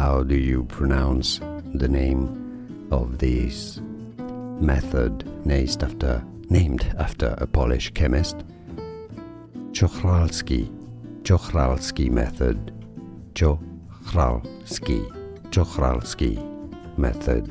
how do you pronounce the name of this method named after named after a Polish chemist? Czochralski, Czochralski method, Czochralski, Czochralski method.